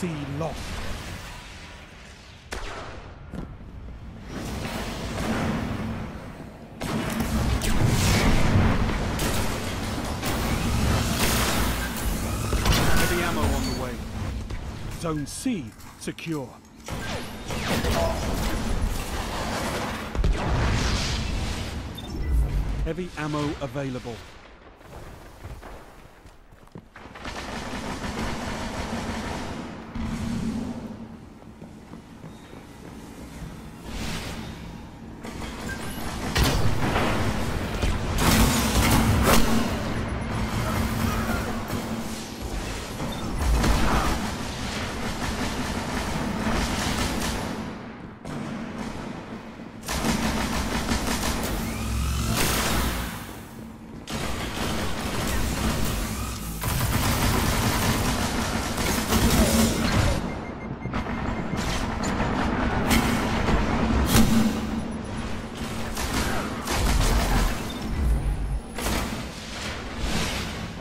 C lost. Heavy ammo on the way. Zone C secure. Heavy ammo available.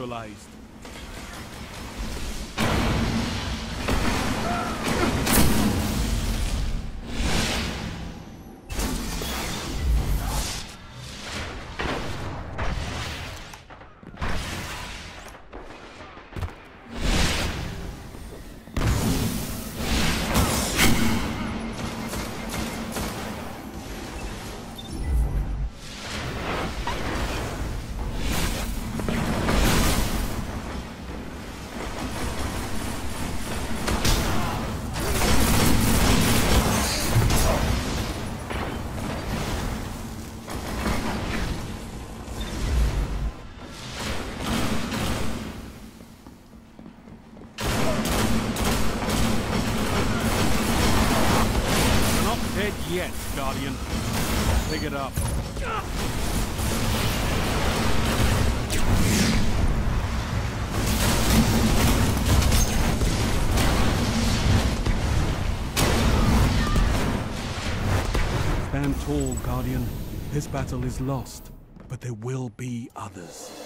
Neutralized. Yet, Guardian. Pick it up. Stand tall, Guardian. This battle is lost, but there will be others.